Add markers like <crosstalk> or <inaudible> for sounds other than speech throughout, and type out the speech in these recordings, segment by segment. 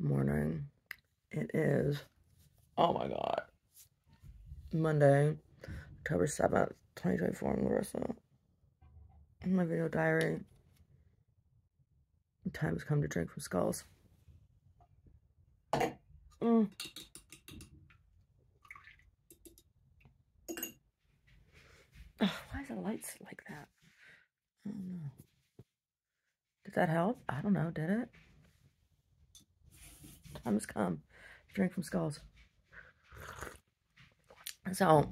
morning. It is, oh my god, Monday, October 7th, 2024. I'm Larissa. In my video diary. Time has come to drink from skulls. Mm. Oh, why is the lights like that? I don't know. Did that help? I don't know. Did it? Time has come. Drink from skulls. So,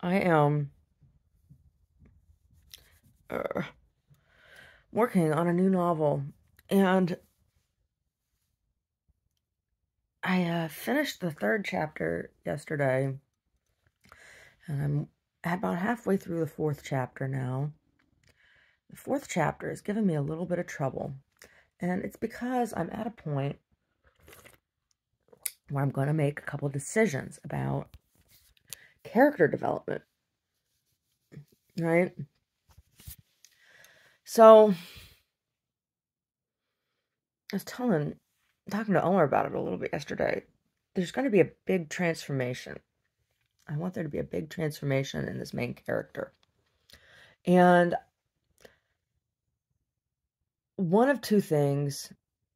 I am uh, working on a new novel, and I uh, finished the third chapter yesterday, and I'm about halfway through the fourth chapter now. The fourth chapter is giving me a little bit of trouble, and it's because I'm at a point where I'm going to make a couple decisions about character development. Right? So, I was telling, talking to Omar about it a little bit yesterday. There's going to be a big transformation. I want there to be a big transformation in this main character. And one of two things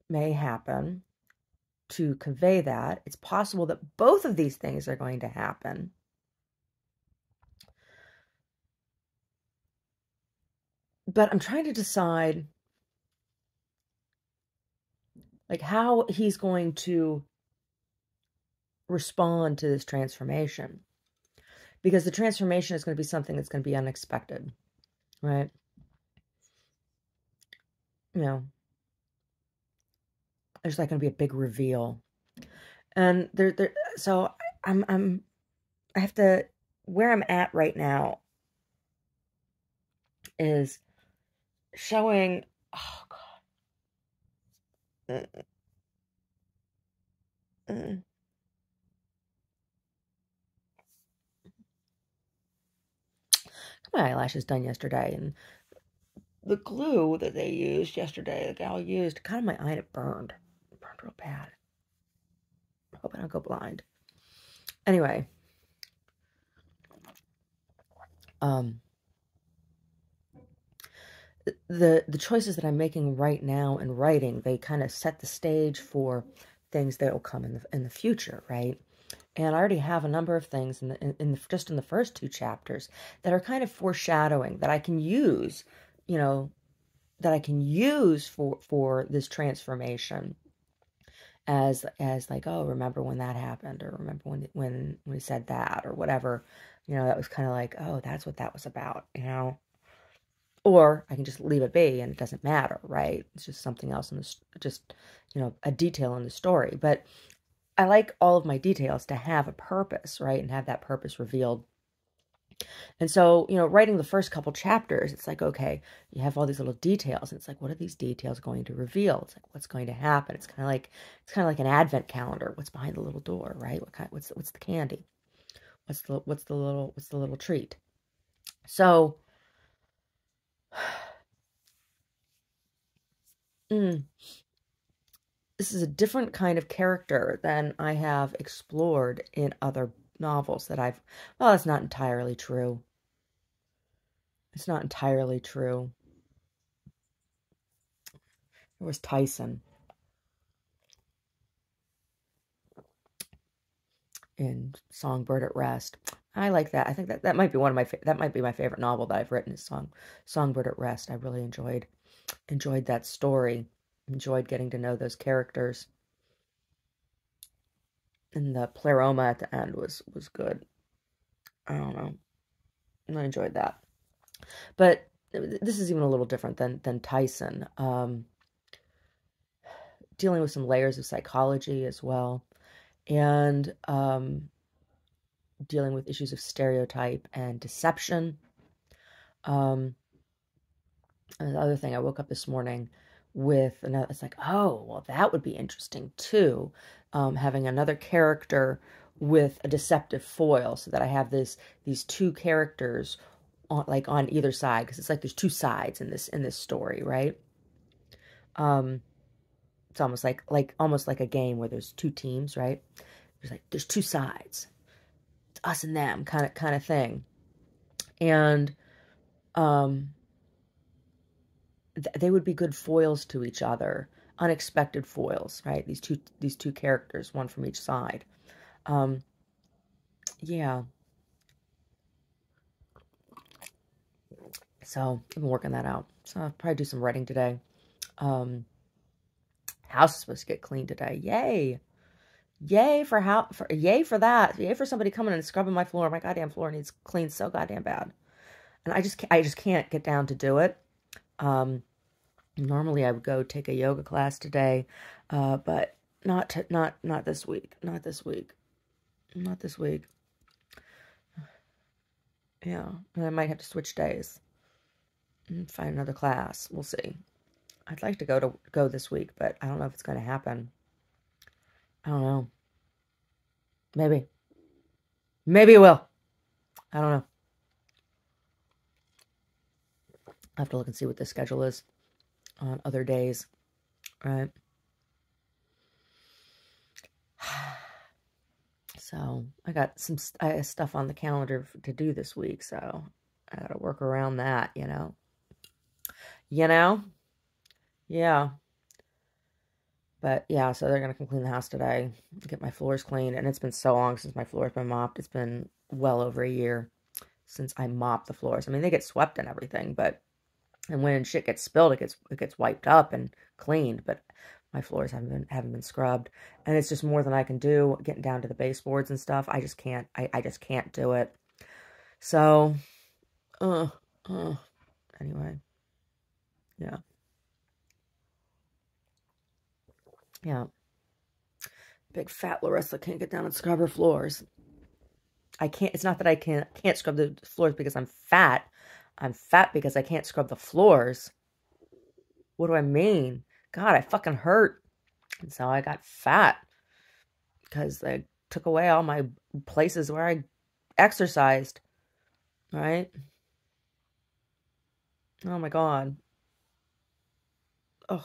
may happen to convey that. It's possible that both of these things are going to happen. But I'm trying to decide like how he's going to respond to this transformation. Because the transformation is going to be something that's going to be unexpected, right? You know, there's not going to be a big reveal. And there, there, so I'm, I'm, I have to, where I'm at right now is showing, oh God. Uh, uh. my eyelashes done yesterday and the glue that they used yesterday, the gal used, kind of my eye and it burned burned real bad. Hope I don't go blind. Anyway. Um the the choices that I'm making right now in writing, they kind of set the stage for things that will come in the in the future, right? And I already have a number of things in the, in, in the, just in the first two chapters that are kind of foreshadowing that I can use, you know, that I can use for for this transformation as as like oh remember when that happened or remember when when we said that or whatever. You know that was kind of like oh that's what that was about you know? Or i can just leave it be and it doesn't matter right? It's just something else in this just you know a detail in the story. But i like all of my details to have a purpose right? And have that purpose revealed and so, you know, writing the first couple chapters, it's like, okay, you have all these little details. And it's like, what are these details going to reveal? It's like, what's going to happen? It's kind of like, it's kind of like an advent calendar. What's behind the little door, right? What kind, what's, what's the candy? What's the, what's the little, what's the little treat? So, <sighs> mm, this is a different kind of character than I have explored in other novels that I've. Well, that's not entirely true. It's not entirely true. It was Tyson. in Songbird at Rest. I like that. I think that that might be one of my that might be my favorite novel that I've written is Song Songbird at Rest. I really enjoyed enjoyed that story. Enjoyed getting to know those characters and the pleroma at the end was was good. I don't know. I enjoyed that. But this is even a little different than than Tyson. Um, dealing with some layers of psychology as well, and um, dealing with issues of stereotype and deception. Um, and the other thing, I woke up this morning with another. It's like, oh, well, that would be interesting too um, having another character with a deceptive foil so that I have this these two characters on like on either side because it's like there's two sides in this in this story, right? Um It's almost like like almost like a game where there's two teams, right? There's like there's two sides. It's us and them kind of kind of thing. And um th- they would be good foils to each other, unexpected foils, right? These two these two characters, one from each side. Um yeah. So I've been working that out. So I'll probably do some writing today. Um, house is supposed to get cleaned today. Yay. Yay for how for yay for that. Yay for somebody coming and scrubbing my floor. My goddamn floor needs cleaned so goddamn bad. And I just I just can't get down to do it. Um normally I would go take a yoga class today, uh, but not to, not not this week. Not this week. Not this week. <sighs> Yeah, and I might have to switch days and find another class. We'll see. I'd like to go to go this week, but I don't know if it's going to happen. I don't know. Maybe. Maybe it will. I don't know. I have to look and see what the schedule is on other days. Right. <sighs> So I got some I stuff on the calendar to do this week, so I got to work around that, you know. You know? Yeah. But yeah, so they're going to come clean the house today, get my floors cleaned. And it's been so long since my floor's been mopped. It's been well over a year since I mopped the floors. I mean, they get swept and everything, but and when shit gets spilled, it gets it gets wiped up and cleaned. But my floors haven't been haven't been scrubbed, and it's just more than I can do. Getting down to the baseboards and stuff, I just can't. I I just can't do it. So, uh, uh. Anyway, yeah. Yeah. Big fat Larissa can't get down and scrub her floors. I can't, it's not that I can't, can't scrub the floors because I'm fat. I'm fat because I can't scrub the floors. What do I mean? God, I fucking hurt. And so I got fat because they took away all my places where I exercised. Right? Oh my God. Ugh.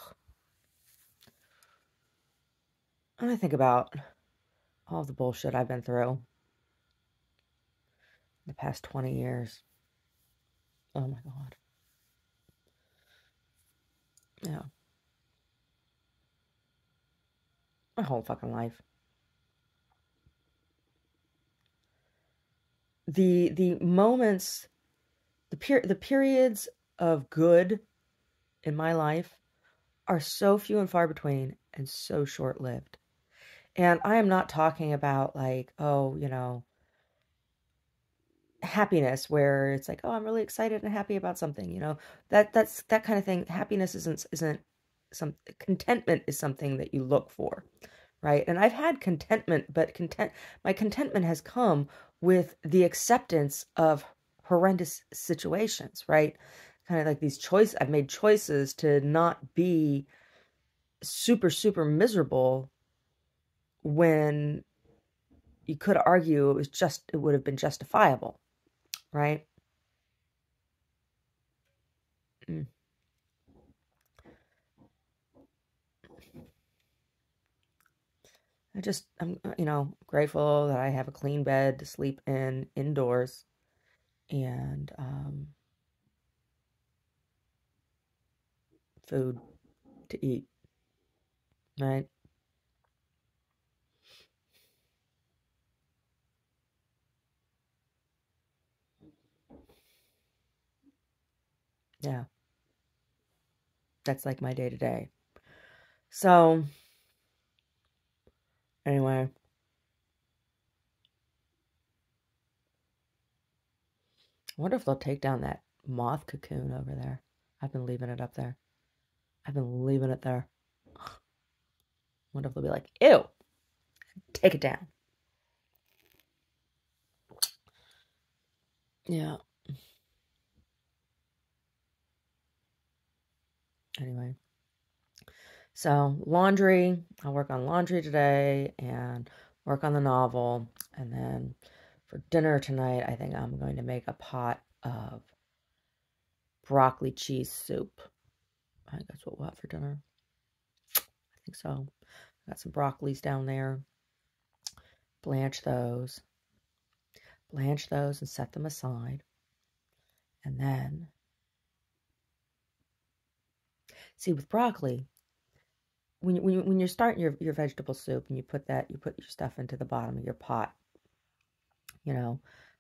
And I think about all the bullshit I've been through the past 20 years. Oh my God. Yeah. My whole fucking life. The the moments the per- the periods of good in my life are so few and far between and so short-lived. And I am not talking about like, oh, you know, happiness where it's like, oh, I'm really excited and happy about something, you know. That that's that kind of thing. Happiness isn't isn't some contentment is something that you look for, right? And I've had contentment, but content my contentment has come with the acceptance of horrendous situations, right? Kind of like these choices I've made choices to not be super super miserable when you could argue it was just it would have been justifiable right mm. i just i'm uh, you know grateful that i have a clean bed to sleep in indoors and um food to eat right Yeah. That's like my day to day. So, anyway. I wonder if they'll take down that moth cocoon over there. I've been leaving it up there. I've been leaving it there. I <sighs> wonder if they'll be like, ew, take it down. Yeah. Anyway. So, laundry, I'll work on laundry today and work on the novel. And then for dinner tonight, I think I'm going to make a pot of broccoli cheese soup. I think that's what we'll have for dinner. I think so. Got some broccolis down there. Blanch those. Blanch those and set them aside. And then, see, with broccoli, when you, when you, when you're starting your your vegetable soup and you put that you put your stuff into the bottom of your pot, you know,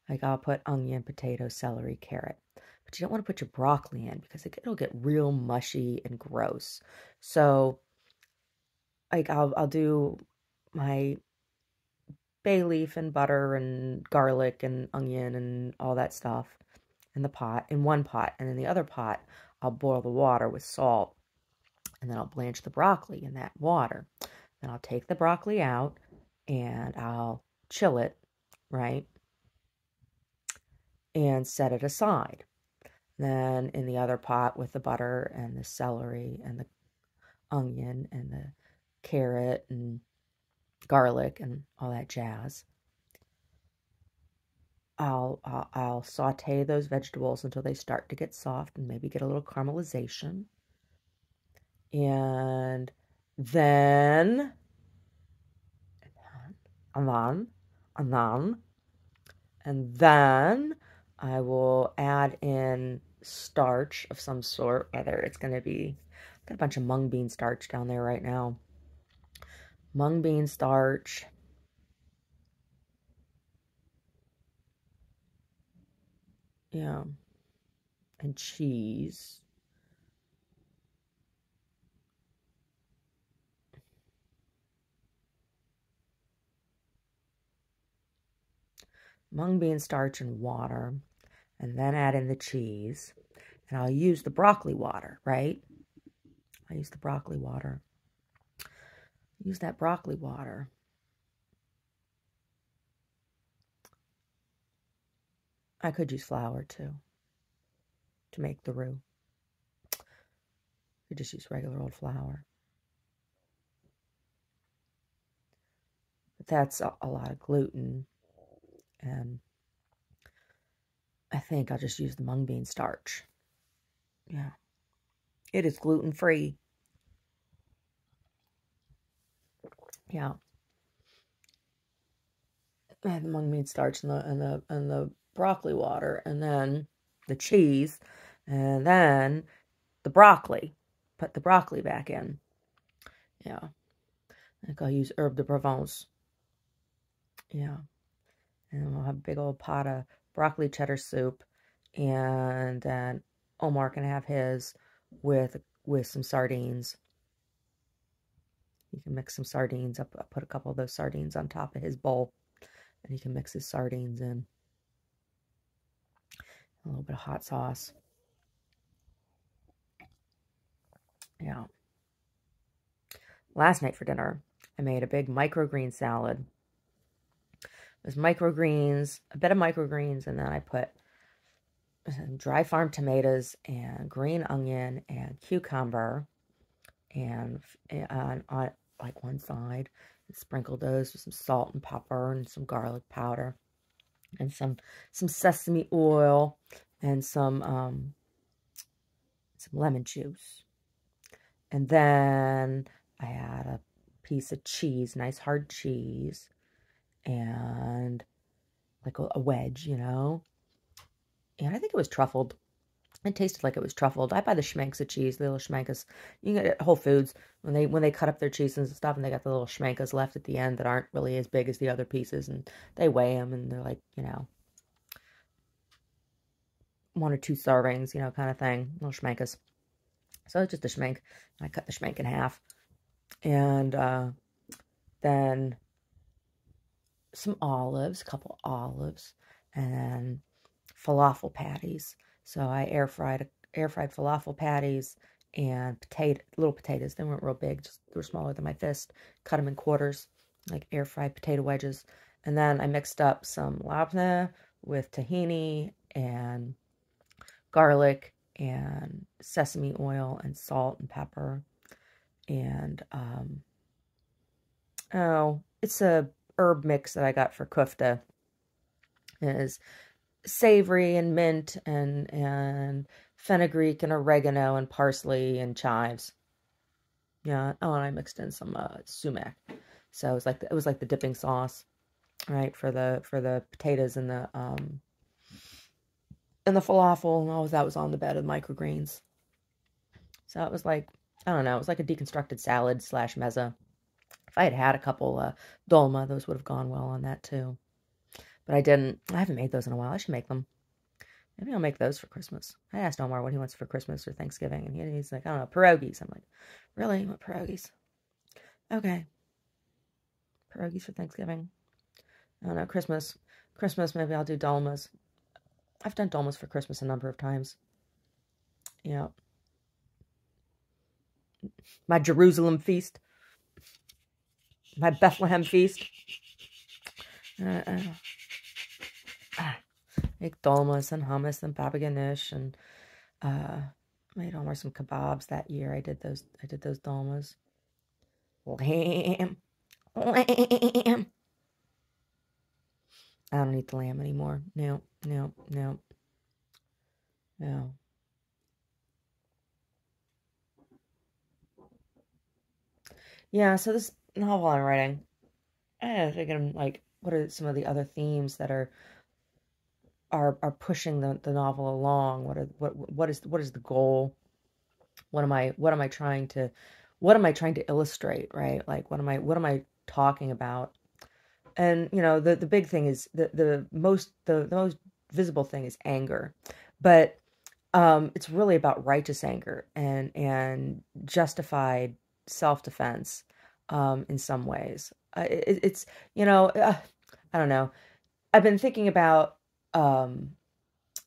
like I'll put onion, potato, celery, carrot, but you don't want to put your broccoli in because it'll get real mushy and gross. So, like I'll I'll do my bay leaf and butter and garlic and onion and all that stuff in the pot in one pot, and in the other pot I'll boil the water with salt and then I'll blanch the broccoli in that water. Then I'll take the broccoli out and I'll chill it, right? And set it aside. Then in the other pot with the butter and the celery and the onion and the carrot and garlic and all that jazz. I'll, I'll, I'll saute those vegetables until they start to get soft and maybe get a little caramelization. And then, and then, and then, and then I will add in starch of some sort, whether it's going to be, I've got a bunch of mung bean starch down there right now. Mung bean starch. Yeah. And cheese. Mung bean starch and water, and then add in the cheese. And I'll use the broccoli water, right? I use the broccoli water. Use that broccoli water. I could use flour too to make the roux. You just use regular old flour. But that's a, a lot of gluten and I think I'll just use the mung bean starch. Yeah. It is gluten free. Yeah. I had the mung bean starch and the and the and the broccoli water and then the cheese and then the broccoli. Put the broccoli back in. Yeah. I think I'll use herb de Provence. Yeah and we'll have a big old pot of broccoli cheddar soup, and then Omar can have his with with some sardines. You can mix some sardines up. I'll put a couple of those sardines on top of his bowl, and he can mix his sardines in. A little bit of hot sauce. Yeah. Last night for dinner, I made a big microgreen salad there's microgreens, a bit of microgreens, and then I put dry farm tomatoes and green onion and cucumber and on, on like one side and sprinkled those with some salt and pepper and some garlic powder and some some sesame oil and some um some lemon juice. And then I had a piece of cheese nice hard cheese and like a, wedge, you know. And I think it was truffled. It tasted like it was truffled. I buy the schmanks of cheese, the little schmankas. You can get at Whole Foods when they when they cut up their cheeses and stuff, and they got the little schmankas left at the end that aren't really as big as the other pieces, and they weigh them, and they're like you know one or two servings, you know, kind of thing, little schmankas. So it's just a schmank. I cut the schmank in half, and uh, then some olives, a couple olives, and falafel patties. So I air fried air fried falafel patties and potato little potatoes. They weren't real big, just they were smaller than my fist. Cut them in quarters, like air fried potato wedges. And then I mixed up some labneh with tahini and garlic and sesame oil and salt and pepper. And um, oh, it's a herb mix that I got for kufta is savory and mint and and fenugreek and oregano and parsley and chives. Yeah. Oh, and I mixed in some uh, sumac. So it was like the, it was like the dipping sauce, right, for the for the potatoes and the um and the falafel and all of that was on the bed of microgreens. So it was like I don't know, it was like a deconstructed salad slash mezza. I had had a couple uh, dolma, those would have gone well on that too. But I didn't. I haven't made those in a while. I should make them. Maybe I'll make those for Christmas. I asked Omar what he wants for Christmas or Thanksgiving, and he, he's like, I don't know, pierogies. I'm like, really? What pierogies? Okay. Pierogies for Thanksgiving. I don't know, Christmas. Christmas, maybe I'll do dolmas. I've done dolmas for Christmas a number of times. Yeah. My Jerusalem feast. My Bethlehem feast. Uh, uh, ah make dolmas and hummus and baba ganoush and uh made almost some kebabs that year. I did those I did those dolmas. Lamb. Lamb. I don't eat the lamb anymore. No, no, no. No. Yeah, so this novel I'm writing, I think I'm like, what are some of the other themes that are are are pushing the, the novel along? What are what what is what is the goal? What am i what am i trying to what am i trying to illustrate right? Like what am i what am i talking about? And you know the the big thing is the the most the, the most visible thing is anger. But um it's really about righteous anger and and justified self-defense um in some ways uh, it, it's you know uh, i don't know i've been thinking about um,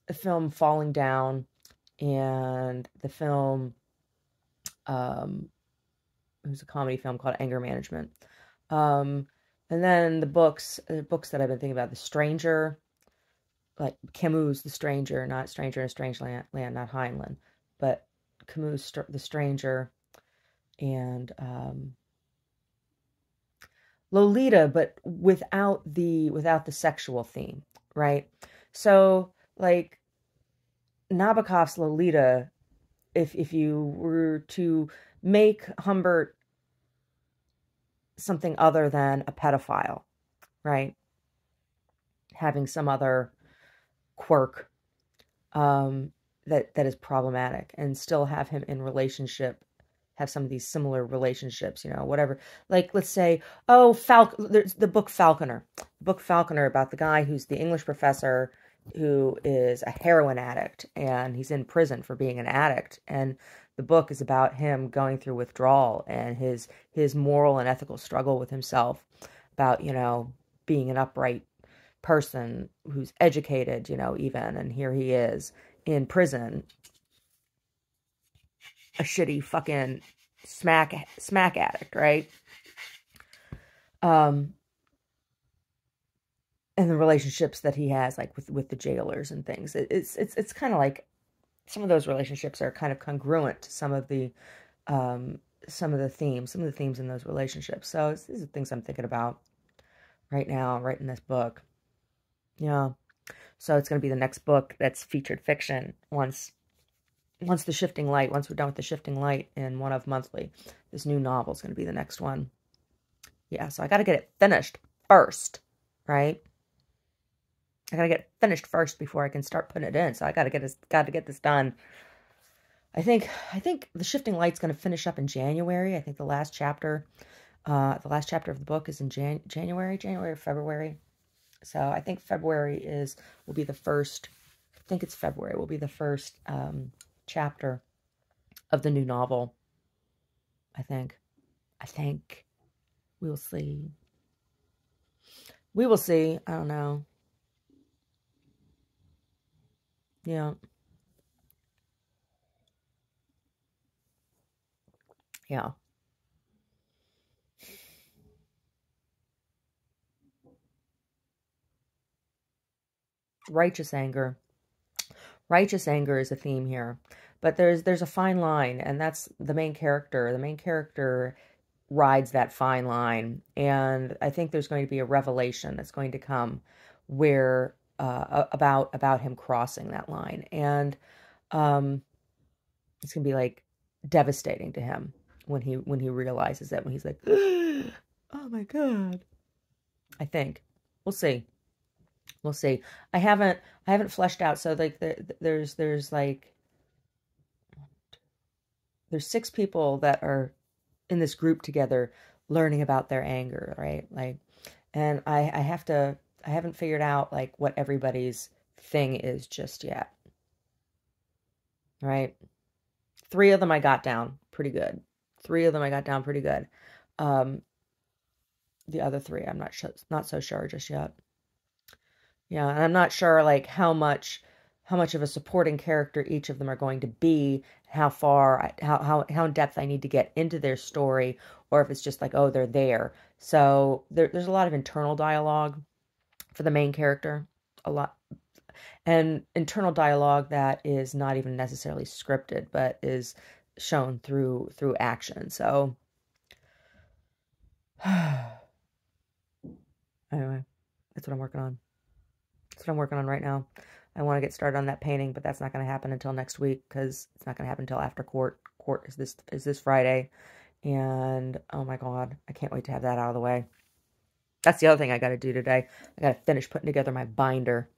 the film Falling Down and the film, um, it was a comedy film called Anger Management. Um, and then the books, the books that I've been thinking about, The Stranger, like Camus' The Stranger, not Stranger in a Strange Land, land not Heinlein, but Camus' The Stranger, and um, Lolita, but without the without the sexual theme right? So like Nabokov's Lolita, if if you were to make Humbert something other than a pedophile, right? Having some other quirk um, that that is problematic, and still have him in relationship have some of these similar relationships, you know, whatever. Like, let's say, oh, Falc- there's the book Falconer, the book Falconer about the guy who's the English professor who is a heroin addict and he's in prison for being an addict. And the book is about him going through withdrawal and his his moral and ethical struggle with himself about, you know, being an upright person who's educated, you know, even and here he is in prison a shitty fucking smack smack addict, right? Um and the relationships that he has like with with the jailers and things. It, it's it's it's kind of like some of those relationships are kind of congruent to some of the um some of the themes, some of the themes in those relationships. So these are things I'm thinking about right now, writing this book. Yeah. So it's going to be the next book that's featured fiction once once the shifting light, once we're done with the shifting light in one of monthly, this new novel is going to be the next one. Yeah, so I got to get it finished first, right? I got to get finished first before I can start putting it in. So I got to get this got to get this done. I think I think the shifting light's going to finish up in January. I think the last chapter uh the last chapter of the book is in Jan- January, January or February. So I think February is will be the first I think it's February will be the first um chapter of the new novel. I think. I think. We will see. We will see. I don't know. Yeah. Yeah. Righteous anger. Righteous anger is a theme here. But there's there's a fine line, and that's the main character. The main character rides that fine line, and I think there's going to be a revelation that's going to come where uh, about about him crossing that line, and um, it's gonna be like devastating to him. when he when he realizes it when he's like <gasps> oh my god i think we'll see we'll see. I haven't i haven't fleshed out. So like the, there's there's like there's six people that are in this group together learning about their anger right? Like and i i have to i haven't figured out like what everybody's thing is just yet. Right? Three of them i got down pretty good. Three of them I got down pretty good. Um, the other three, I'm not sure, not so sure just yet. Yeah, and I'm not sure like how much how much of a supporting character each of them are going to be, how far, how how how in depth I need to get into their story, or if it's just like oh they're there. So there, there's a lot of internal dialogue for the main character, a lot, and internal dialogue that is not even necessarily scripted, but is shown through through action. So <sighs> anyway, that's what I'm working on. That's what I'm working on right now. I want to get started on that painting, but that's not going to happen until next week because it's not going to happen until after court. Court is this is this Friday, and oh my god, I can't wait to have that out of the way. That's the other thing I got to do today. I got to finish putting together my binder.